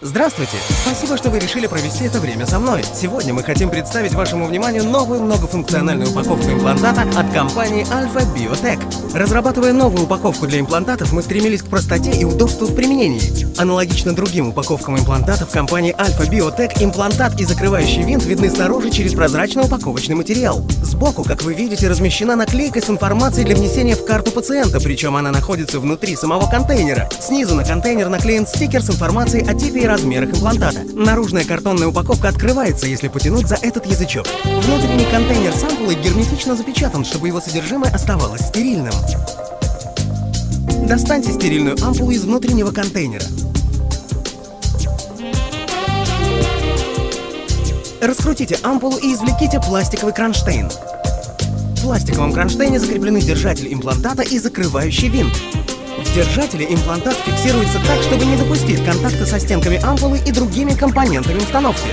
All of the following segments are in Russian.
Здравствуйте! Спасибо, что вы решили провести это время со мной. Сегодня мы хотим представить вашему вниманию новую многофункциональную упаковку имплантата от компании Alpha Biotech. Разрабатывая новую упаковку для имплантатов, мы стремились к простоте и удобству в применении. Аналогично другим упаковкам имплантатов компании Alpha Biotech, имплантат и закрывающий винт видны снаружи через прозрачный упаковочный материал. Сбоку, как вы видите, размещена наклейка с информацией для внесения в карту пациента, причем она находится внутри самого контейнера. Снизу на контейнер наклеен стикер с информацией о типе размерах имплантата. Наружная картонная упаковка открывается, если потянуть за этот язычок. Внутренний контейнер с ампулой герметично запечатан, чтобы его содержимое оставалось стерильным. Достаньте стерильную ампулу из внутреннего контейнера. Раскрутите ампулу и извлеките пластиковый кронштейн. В пластиковом кронштейне закреплены держатель имплантата и закрывающий винт. В держателе имплантат фиксируется так, чтобы не допустить контакта со стенками ампулы и другими компонентами установки.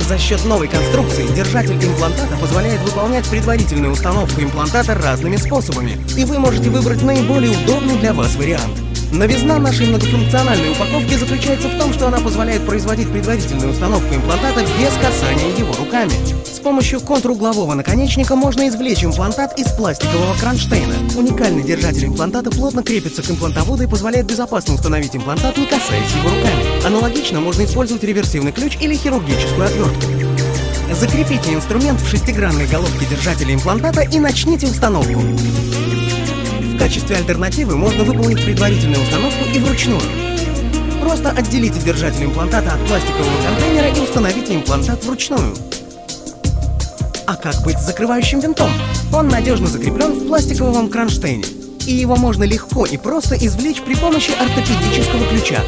За счет новой конструкции держатель имплантата позволяет выполнять предварительную установку имплантата разными способами, и вы можете выбрать наиболее удобный для вас вариант. Новизна нашей многофункциональной упаковки заключается в том, что она позволяет производить предварительную установку имплантата без касания его руками. С помощью контруглового наконечника можно извлечь имплантат из пластикового кронштейна. Уникальный держатель имплантата плотно крепится к имплантоводу и позволяет безопасно установить имплантат, не касаясь его руками. Аналогично можно использовать реверсивный ключ или хирургическую отвертку. Закрепите инструмент в шестигранной головке держателя имплантата и начните установку. В качестве альтернативы можно выполнить предварительную установку и вручную. Просто отделите держатель имплантата от пластикового контейнера и установите имплантат вручную. А как быть с закрывающим винтом? Он надежно закреплен в пластиковом кронштейне, и его можно легко и просто извлечь при помощи ортопедического ключа.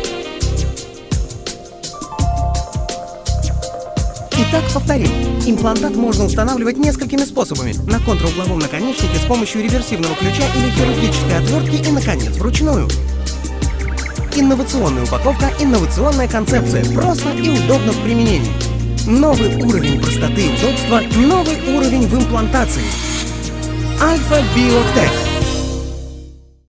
Итак, повторим. Имплантат можно устанавливать несколькими способами. На контругловом наконечнике с помощью реверсивного ключа или хирургической отвертки и, наконец, вручную. Инновационная упаковка, инновационная концепция. Просто и удобно в применении. Новый уровень простоты и удобства, новый уровень в имплантации. Альфа Биотех.